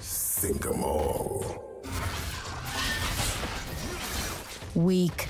Sink 'em all. Weak.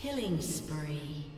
Killing spree.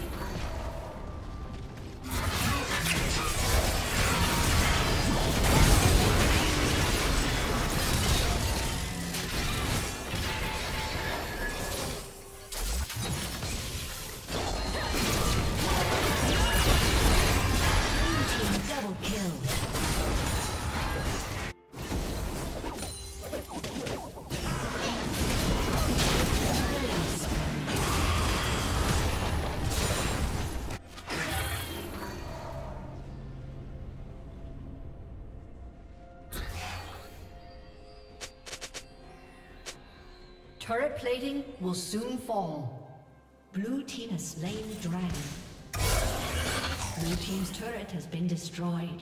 Turret plating will soon fall. Blue team has slain the dragon. Blue team's turret has been destroyed.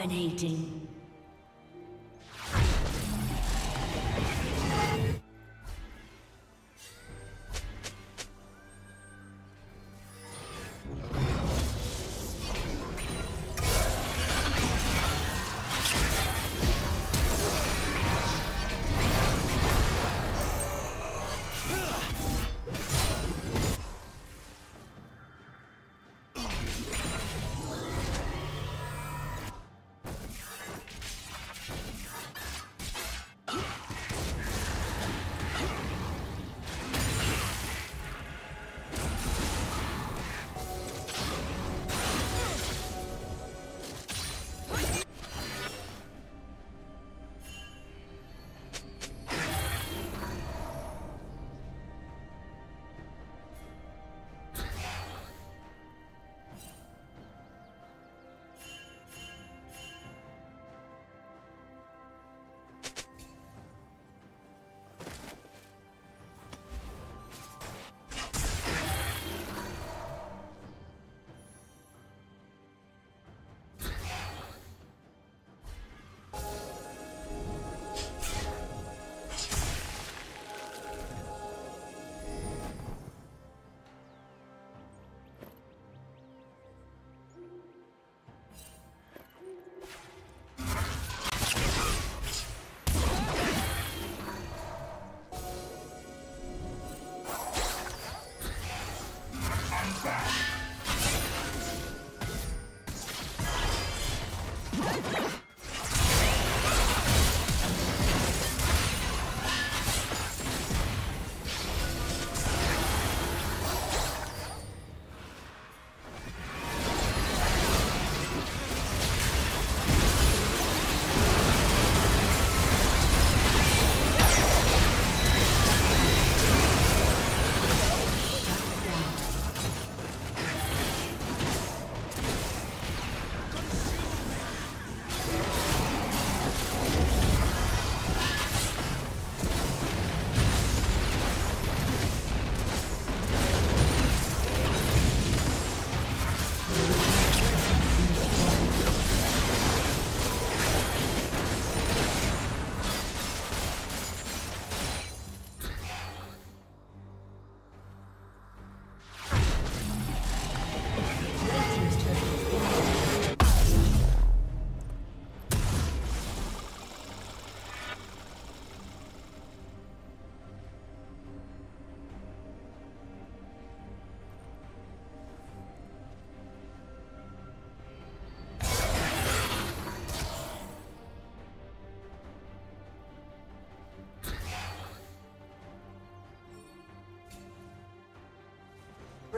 Dominating.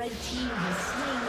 Red team has slain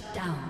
Shut down.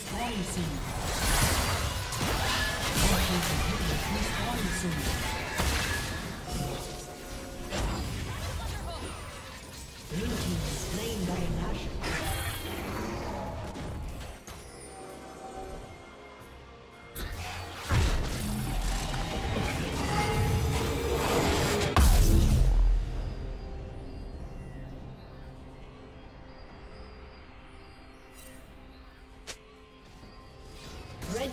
Respawning soon. Respawning soon.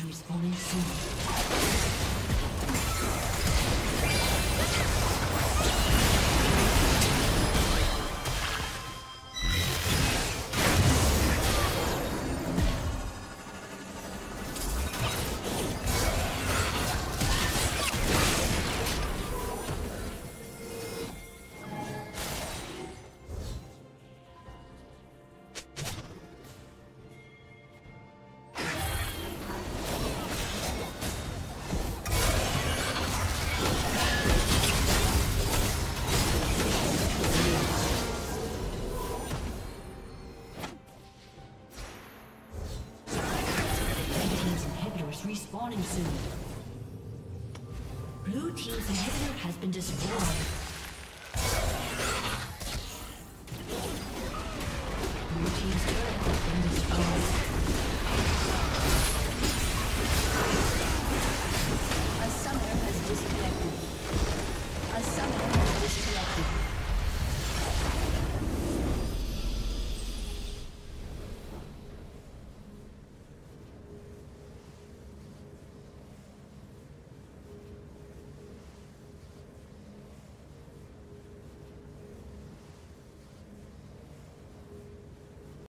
réjouissement.